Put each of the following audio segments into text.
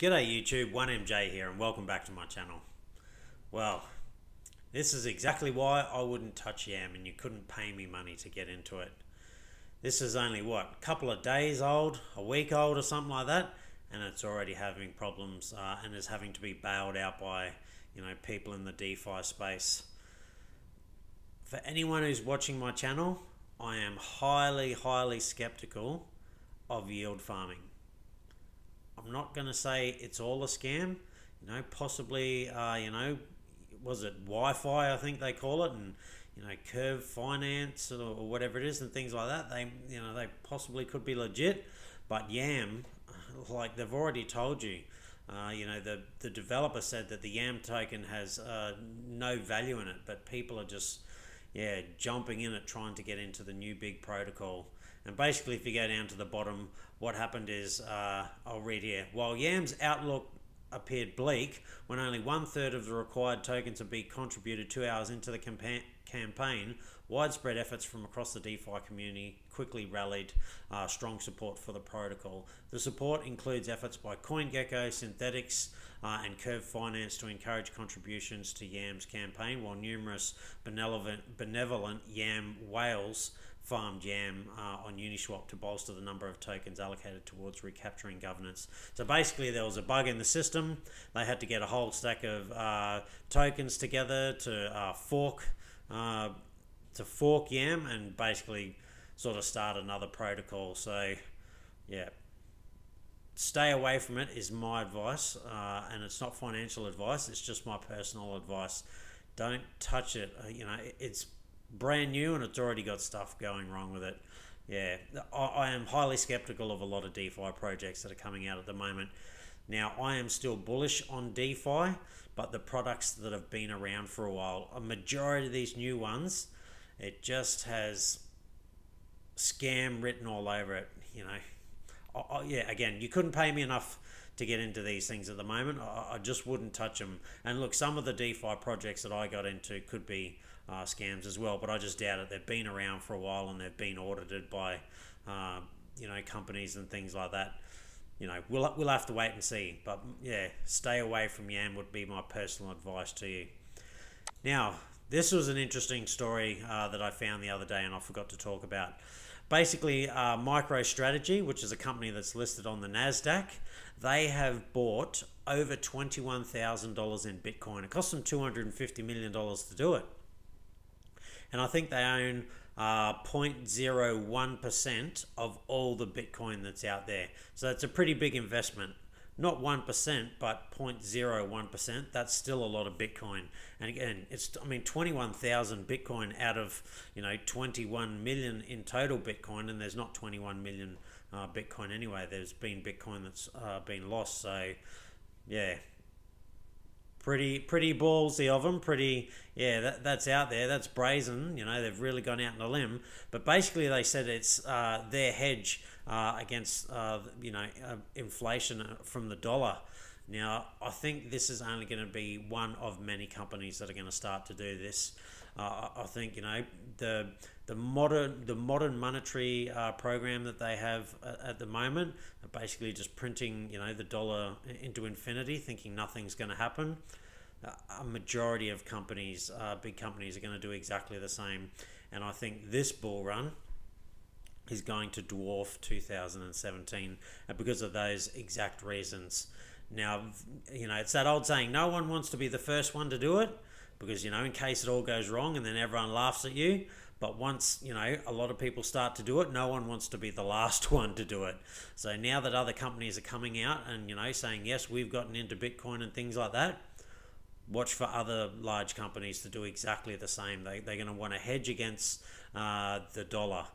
G'day YouTube, 1MJ here and welcome back to my channel. Well, this is exactly why I wouldn't touch Yam and you couldn't pay me money to get into it. This is only what, a couple of days old, a week old or something like that, and it's already having problems uh, and is having to be bailed out by, you know, people in the DeFi space. For anyone who's watching my channel, I am highly, highly skeptical of yield farming. I'm not going to say it's all a scam. You know, possibly, uh, you know, was it YFI? I think they call it, and you know, Curve Finance or, or whatever it is, and things like that. They, you know, they possibly could be legit, but Yam, like they've already told you. Uh, you know, the, the developer said that the YAM token has uh, no value in it, but people are just, yeah, jumping in it trying to get into the new big protocol. And basically, if you go down to the bottom, what happened is, uh, I'll read here. While Yam's outlook appeared bleak, when only one third of the required tokens had been contributed two hours into the campaign, widespread efforts from across the DeFi community quickly rallied uh, strong support for the protocol. The support includes efforts by CoinGecko, Synthetix, uh, and Curve Finance to encourage contributions to YAM's campaign, while numerous benevolent, benevolent YAM whales farmed YAM uh, on Uniswap to bolster the number of tokens allocated towards recapturing governance. So basically, there was a bug in the system. They had to get a whole stack of uh, tokens together to uh, fork uh, to fork YAM and basically sort of start another protocol. So, yeah, stay away from it is my advice, uh, and it's not financial advice. It's just my personal advice. Don't touch it. Uh, you know, it's brand new and it's already got stuff going wrong with it. Yeah, I, I am highly skeptical of a lot of DeFi projects that are coming out at the moment. Now, I am still bullish on DeFi, but the products that have been around for a while, a majority of these new ones, it just has scam written all over it. You know, I, yeah, again, you couldn't pay me enough to get into these things at the moment. I, I just wouldn't touch them. And look, some of the DeFi projects that I got into could be uh, scams as well, but I just doubt it. They've been around for a while and they've been audited by, uh, you know, companies and things like that. You know, we'll, we'll have to wait and see. But yeah, stay away from Yam would be my personal advice to you. Now, this was an interesting story uh, that I found the other day and I forgot to talk about. Basically, uh, MicroStrategy, which is a company that's listed on the NASDAQ, they have bought over $21,000 in Bitcoin. It cost them $250 million to do it and I think they own uh, 0.01% of all the Bitcoin that's out there. So it's a pretty big investment. Not 1%, but 0.01%. That's still a lot of Bitcoin. And again, it's, I mean, 21,000 Bitcoin out of, you know, 21 million in total Bitcoin, and there's not 21 million uh, Bitcoin anyway. There's been Bitcoin that's uh, been lost. So, yeah, pretty pretty ballsy of them pretty yeah that, that's out there. That's brazen you know they've really gone out on a limb. But basically they said it's uh, their hedge uh, against uh, you know uh, inflation from the dollar. Now i think this is only going to be one of many companies that are going to start to do this uh, i think you know the the modern the modern monetary uh, program that they have at the moment basically just printing you know the dollar into infinity thinking nothing's going to happen. A majority of companies uh, big companies are going to do exactly the same. And i think this bull run is going to dwarf 2017 because of those exact reasons. Now you know it's that old saying no one wants to be the first one to do it because you know in case it all goes wrong and then everyone laughs at you but once, you know, a lot of people start to do it, no one wants to be the last one to do it. So now that other companies are coming out and, you know, saying, yes, we've gotten into Bitcoin and things like that, watch for other large companies to do exactly the same. They, they're going to want to hedge against uh, the dollar.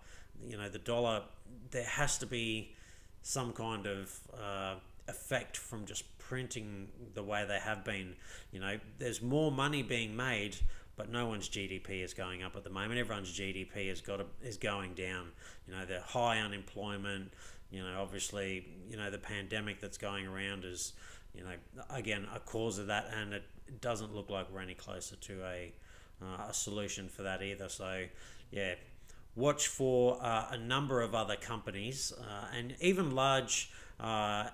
You know, the dollar, there has to be some kind of uh, effect from just printing the way they have been. You know, there's more money being made but no one's GDP is going up at the moment. Everyone's GDP has got is going down. You know, the high unemployment. You know, obviously, you know the pandemic that's going around is, you know, again a cause of that, and it doesn't look like we're any closer to a uh, a solution for that either. So, yeah, watch for uh, a number of other companies uh, and even large uh,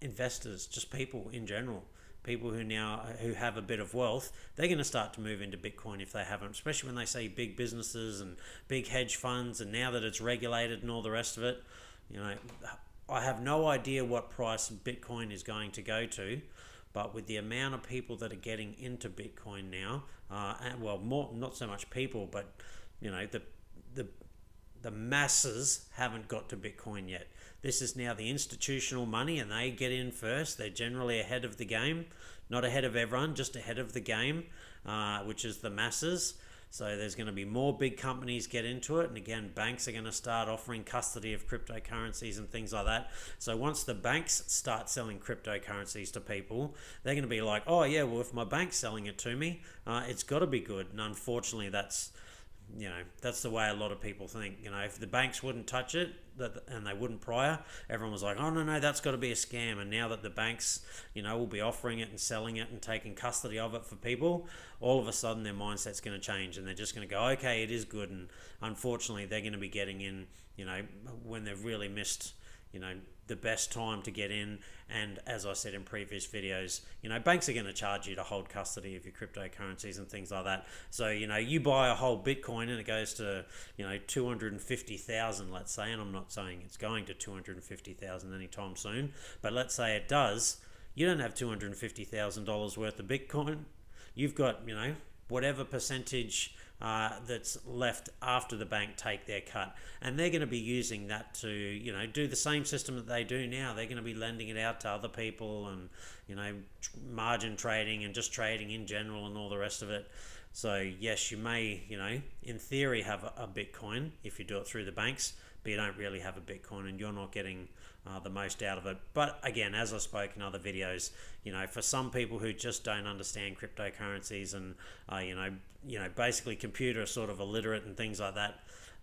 investors, just people in general, people who now who have a bit of wealth, they're going to start to move into Bitcoin if they haven't, especially when they say big businesses and big hedge funds, and now that it's regulated and all the rest of it. You know, I have no idea what price Bitcoin is going to go to, but with the amount of people that are getting into Bitcoin now, uh, and well, more not so much people, but you know the the the masses haven't got to Bitcoin yet. This is now the institutional money, and they get in first. They're generally ahead of the game, not ahead of everyone, just ahead of the game, uh, which is the masses. So there's going to be more big companies get into it, and again, banks are going to start offering custody of cryptocurrencies and things like that. So once the banks start selling cryptocurrencies to people, they're going to be like, "Oh yeah, well if my bank's selling it to me, uh, it's got to be good." And unfortunately, that's you know that's the way a lot of people think you know. If the banks wouldn't touch it that and they wouldn't prior everyone was like oh no no that's got to be a scam. And now that the banks you know will be offering it and selling it and taking custody of it for people all of a sudden their mindset's going to change and they're just going to go okay it is good. And unfortunately they're going to be getting in you know when they've really missed you know the best time to get in. And as I said in previous videos, you know, banks are going to charge you to hold custody of your cryptocurrencies and things like that. So, you know, you buy a whole Bitcoin and it goes to, you know, 250,000, let's say, and I'm not saying it's going to 250,000 anytime soon, but let's say it does. You don't have $250,000 worth of Bitcoin. You've got, you know, whatever percentage uh, that's left after the bank take their cut. And they're going to be using that to, you know, do the same system that they do now. They're going to be lending it out to other people and, you know, margin trading and just trading in general and all the rest of it. So, yes, you may, you know, in theory have a, Bitcoin if you do it through the banks, but you don't really have a Bitcoin and you're not getting uh, the most out of it. But again, as I spoke in other videos, you know, for some people who just don't understand cryptocurrencies and, uh, you know, you know, basically computer sort of illiterate and things like that,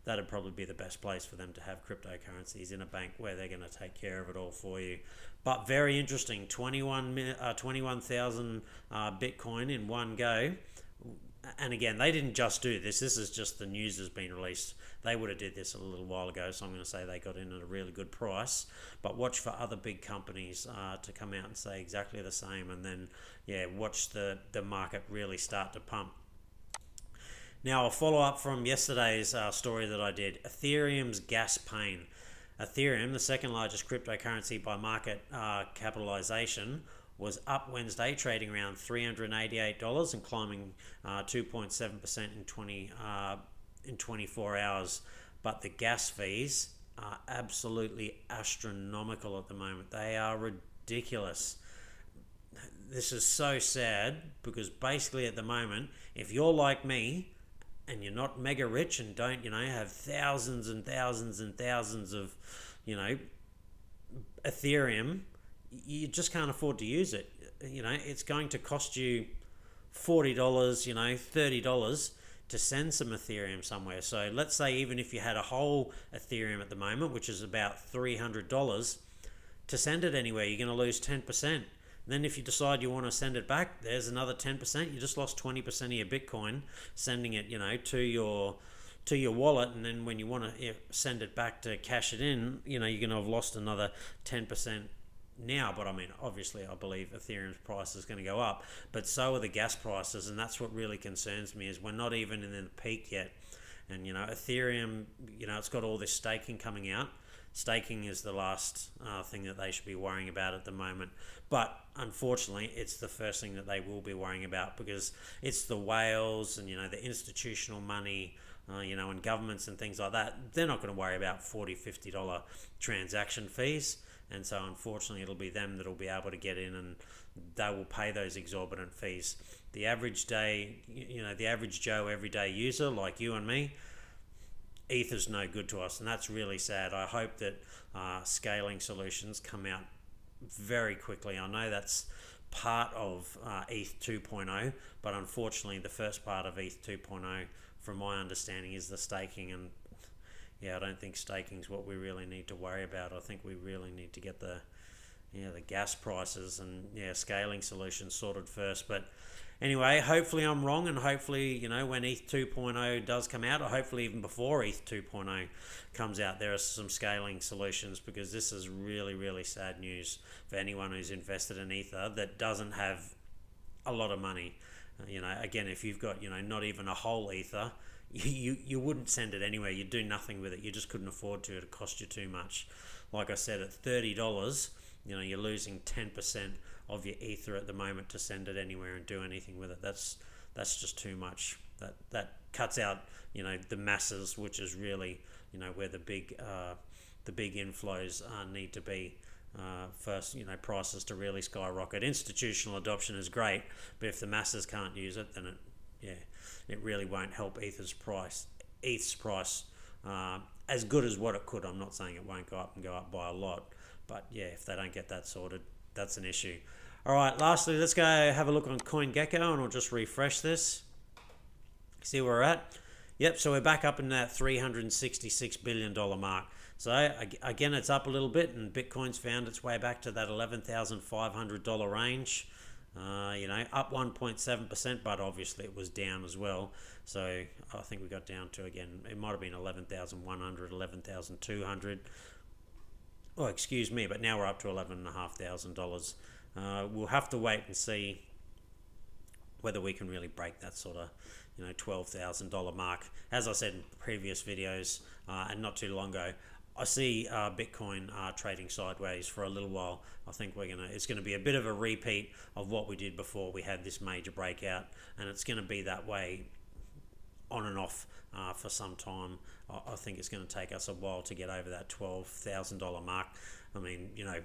that'd probably be the best place for them to have cryptocurrencies in a bank where they're going to take care of it all for you. But very interesting, 21 uh, 21,000 uh, Bitcoin in one go. And again, they didn't just do this. This is just the news has been released. They would have did this a little while ago, so I'm going to say they got in at a really good price. But watch for other big companies uh, to come out and say exactly the same, and then yeah, watch the the market really start to pump now, a follow up from yesterday's uh, story that I did Ethereum's gas pain. Ethereum, the second largest cryptocurrency by market uh, capitalization, was up Wednesday, trading around $388 and climbing 2.7% uh, in 20 uh, in 24 hours. But the gas fees are absolutely astronomical at the moment. They are ridiculous. This is so sad because basically at the moment, if you're like me, and you're not mega rich and don't you know have thousands and thousands and thousands of you know ethereum you just can't afford to use it. You know it's going to cost you $40 you know $30 to send some ethereum somewhere. So let's say even if you had a whole ethereum at the moment which is about $300 to send it anywhere you're going to lose 10% then if you decide you want to send it back, there's another 10%. You just lost 20% of your Bitcoin sending it, you know, to your to your wallet. And then when you want to eh, send it back to cash it in, you know, you're going to have lost another 10% now, but I mean, obviously, I believe Ethereum's price is going to go up, but so are the gas prices, and that's what really concerns me. Is we're not even in the peak yet, and you know, Ethereum, you know, it's got all this staking coming out, staking is the last uh, thing that they should be worrying about at the moment. But unfortunately, it's the first thing that they will be worrying about because it's the whales and you know the institutional money, uh, you know, and governments and things like that. They're not going to worry about 40 50 dollar transaction fees. And so, unfortunately, it'll be them that'll be able to get in and they will pay those exorbitant fees. The average day, you know, the average Joe everyday user like you and me, ether's no good to us, and that's really sad. I hope that uh, scaling solutions come out very quickly. I know that's part of uh, ETH 2.0, but unfortunately, the first part of ETH 2.0, from my understanding, is the staking. And yeah, I don't think staking is what we really need to worry about. I think we really need to get the yeah the gas prices and yeah scaling solutions sorted first. But anyway, hopefully I'm wrong, and hopefully you know when ETH 2.0 does come out, or hopefully even before ETH 2.0 comes out, there are some scaling solutions because this is really really sad news for anyone who's invested in Ether that doesn't have a lot of money. Uh, you know, again, if you've got you know not even a whole Ether. You, you wouldn't send it anywhere. You'd do nothing with it. You just couldn't afford to. It cost you too much. Like I said, at thirty dollars, you know, you're losing ten percent of your ether at the moment to send it anywhere and do anything with it. That's that's just too much. That that cuts out you know the masses, which is really you know where the big uh, the big inflows uh, need to be. Uh, first, you know, prices to really skyrocket. Institutional adoption is great, but if the masses can't use it, then it, yeah, it really won't help Ether's price. ETH's price uh, as good as what it could. I'm not saying it won't go up and go up by a lot, but yeah, if they don't get that sorted, that's an issue. All right, lastly, let's go have a look on CoinGecko and I'll just refresh this. See where we're at. Yep, so we're back up in that $366 billion mark. So again, it's up a little bit, and Bitcoin's found its way back to that $11,500 range. Uh, you know, up 1.7%, but obviously it was down as well. So I think we got down to again, it might have been 11,100, 11,200 oh, excuse me, but now we're up to $11,500. Uh, we'll have to wait and see whether we can really break that sort of you know $12,000 mark. As I said in previous videos uh, and not too long ago, I see uh, Bitcoin uh, trading sideways for a little while. I think we're gonna it's gonna be a bit of a repeat of what we did before we had this major breakout, and it's gonna be that way on and off uh, for some time. I, I think it's going to take us a while to get over that twelve thousand dollar mark. I mean, you know,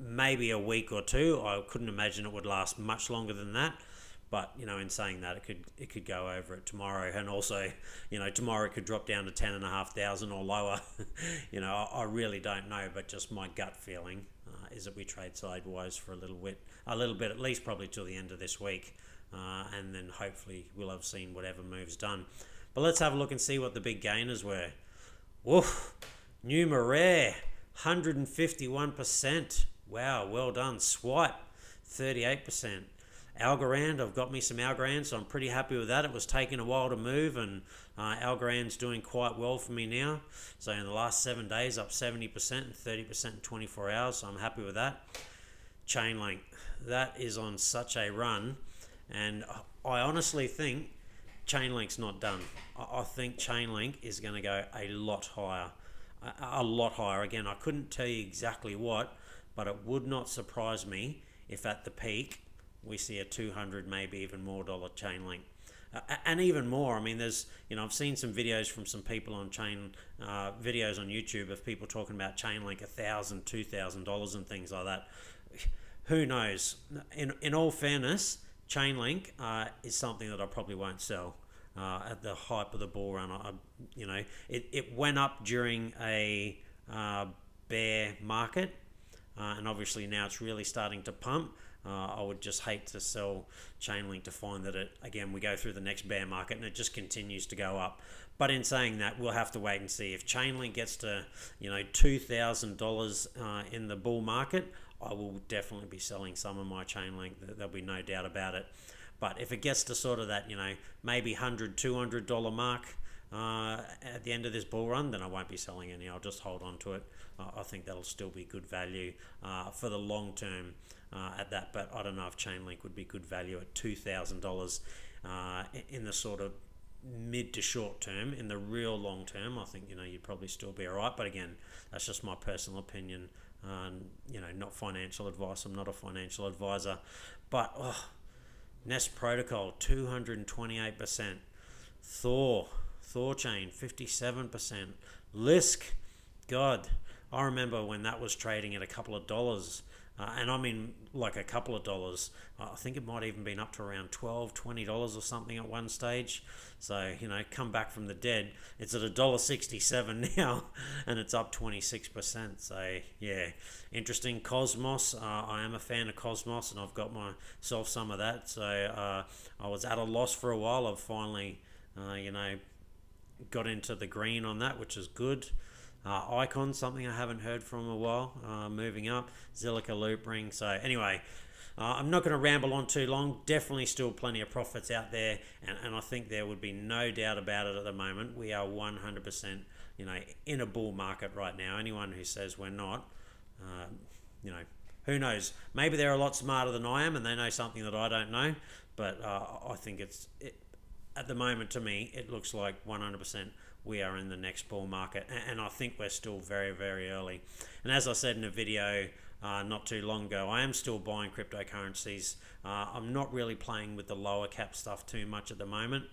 maybe a week or two. I couldn't imagine it would last much longer than that. But you know, in saying that, it could it could go over it tomorrow, and also, you know, tomorrow it could drop down to ten and a half thousand or lower. you know, I, I, really don't know, but just my gut feeling uh, is that we trade sideways for a little bit, a little bit at least, probably till the end of this week, uh, and then hopefully we'll have seen whatever moves done. But let's have a look and see what the big gainers were. Woof, Numeraire, 151%. Wow, well done. Swipe, 38%. Algorand, I've got me some Algorand, so I'm pretty happy with that. It was taking a while to move, and uh, Algorand's doing quite well for me now. So in the last seven days, up 70% and 30% in 24 hours, so I'm happy with that. Chainlink, that is on such a run, and I honestly think Chainlink's not done. I think Chainlink is going to go a lot higher. A, lot higher. Again, I couldn't tell you exactly what, but it would not surprise me if at the peak we see a 200, maybe even more dollar Chainlink. Uh, and even more. I mean, there's, you know, I've seen some videos from some people on chain, uh, videos on YouTube of people talking about Chainlink a thousand, two thousand dollars and things like that. Who knows? In in all fairness, Chainlink uh, is something that I probably won't sell uh, at the hype of the bull run. I, you know, it, it went up during a uh, bear market, uh, and obviously now it's really starting to pump. Uh, I would just hate to sell Chainlink to find that it again we go through the next bear market and it just continues to go up. But in saying that, we'll have to wait and see if Chainlink gets to you know two thousand uh, dollars in the bull market. I will definitely be selling some of my Chainlink. There'll be no doubt about it. But if it gets to sort of that, you know, maybe $100, $200 mark uh, at the end of this bull run, then I won't be selling any. I'll just hold on to it. Uh, I think that'll still be good value uh, for the long term uh, at that. But I don't know if Chainlink would be good value at $2,000 uh, in the sort of mid to short term. In the real long term, I think, you know, you'd probably still be all right. But again, that's just my personal opinion. you know, not financial advice. I'm not a financial advisor. But, oh, Nest Protocol 228%. Thor, Thorchain 57%. Lisk, God, I remember when that was trading at a couple of dollars uh, and I mean like a couple of dollars. Uh, I think it might even been up to around 12 $20 or something at one stage. So, you know, come back from the dead. It's at a dollar sixty-seven now and it's up 26%. So, yeah, interesting. Cosmos, uh, I am a fan of Cosmos and I've got myself some of that. So, uh, I was at a loss for a while. I've finally, uh, you know, got into the green on that, which is good. Uh, Icon, something I haven't heard from a while, uh, moving up. Zilliqa Loopring. So, anyway, uh, I'm not going to ramble on too long. Definitely still plenty of profits out there, and, and I think there would be no doubt about it at the moment. We are 100%, you know, in a bull market right now. Anyone who says we're not, uh, you know, who knows? Maybe they're a lot smarter than I am, and they know something that I don't know. But uh, I think it's it, at the moment to me, it looks like 100% we are in the next bull market, and I think we're still very, very early. And as I said in a video uh, not too long ago. I am still buying cryptocurrencies. Uh, I'm not really playing with the lower cap stuff too much at the moment.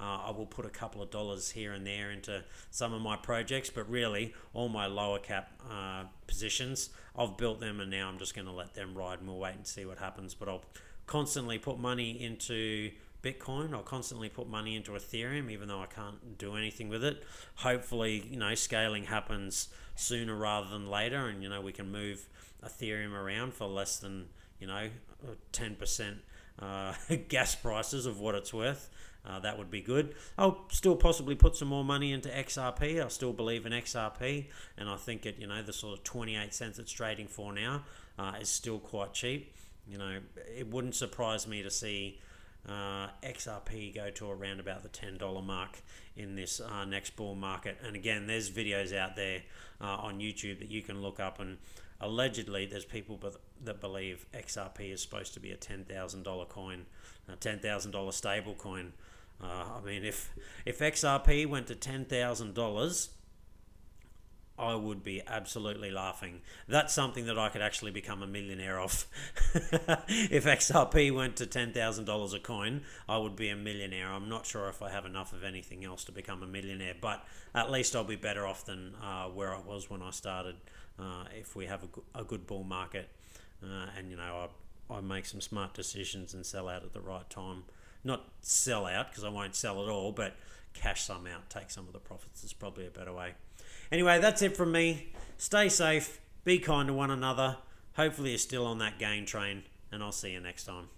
Uh, I will put a couple of dollars here and there into some of my projects, but really, all my lower cap uh, positions, I've built them and now I'm just going to let them ride and we'll wait and see what happens. But I'll constantly put money into Bitcoin. I'll constantly put money into Ethereum, even though I can't do anything with it. Hopefully, you know, scaling happens sooner rather than later, and you know, we can move Ethereum around for less than you know ten percent uh, gas prices of what it's worth. Uh, that would be good. I'll still possibly put some more money into XRP. I still believe in XRP, and I think it, you know, the sort of 28 cents it's trading for now uh, is still quite cheap. You know, it wouldn't surprise me to see uh, XRP go to around about the $10 mark in this uh, next bull market. And again, there's videos out there uh, on YouTube that you can look up and allegedly there's people that believe XRP is supposed to be a $10,000 coin, a $10,000 stable coin. Uh, I mean, if if XRP went to $10,000, I would be absolutely laughing. That's something that I could actually become a millionaire off. if XRP went to $10,000 a coin, I would be a millionaire. I'm not sure if I have enough of anything else to become a millionaire, but at least I'll be better off than uh, where I was when I started uh, if we have a, a good bull market uh, and, you know, I, I make some smart decisions and sell out at the right time. Not sell out because I won't sell it all, but cash some out, take some of the profits is probably a better way. Anyway, that's it from me. Stay safe, be kind to one another. Hopefully, you're still on that game train, and I'll see you next time.